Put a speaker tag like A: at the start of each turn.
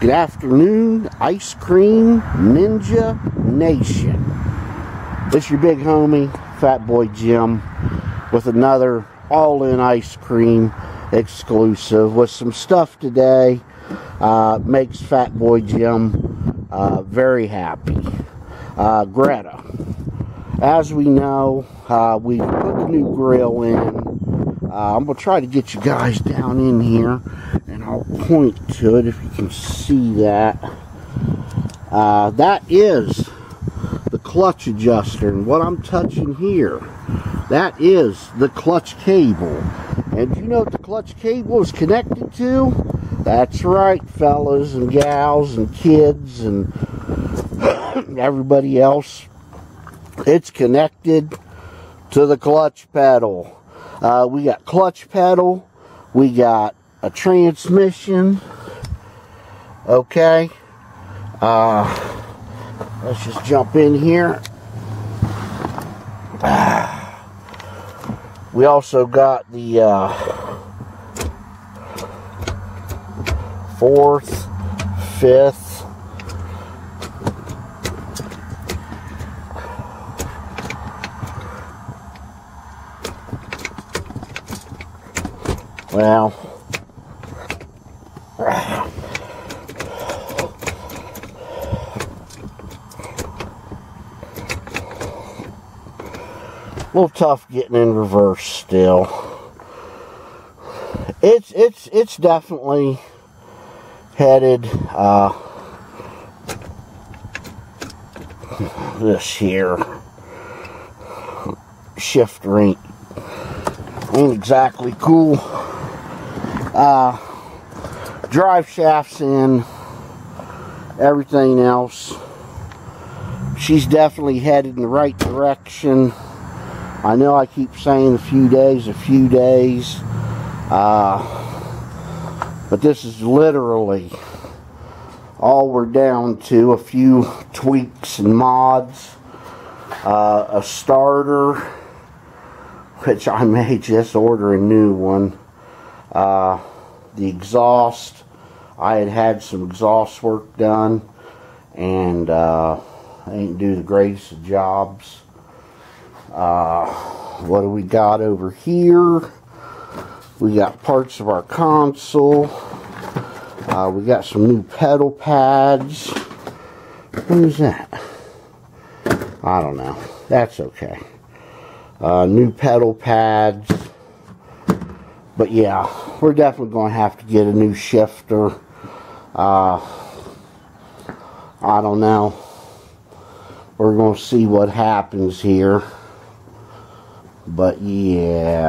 A: Good afternoon, Ice Cream Ninja Nation. It's your big homie, Fat Boy Jim, with another all-in ice cream exclusive with some stuff today. Uh, makes Fat Boy Jim uh, very happy. Uh, Greta. As we know, uh, we put the new grill in. Uh, I'm going to try to get you guys down in here and I'll point to it if you can see that. Uh, that is the clutch adjuster and what I'm touching here that is the clutch cable. And you know what the clutch cable is connected to? That's right fellas and gals and kids and everybody else. It's connected to the clutch pedal uh, we got clutch pedal. We got a transmission. Okay. Uh, let's just jump in here. We also got the uh, fourth fifth well a little tough getting in reverse still. It's it's it's definitely headed uh, this here shift ain't ain't exactly cool. Uh, drive shafts in, everything else. She's definitely headed in the right direction. I know I keep saying a few days, a few days. Uh, but this is literally all we're down to. A few tweaks and mods. Uh, a starter, which I may just order a new one. Uh, the exhaust. I had had some exhaust work done and uh, I didn't do the greatest of jobs. Uh, what do we got over here? We got parts of our console. Uh, we got some new pedal pads. What is that? I don't know. That's okay. Uh, new pedal pads. But yeah, we're definitely going to have to get a new shifter. Uh, I don't know. We're going to see what happens here. But yeah.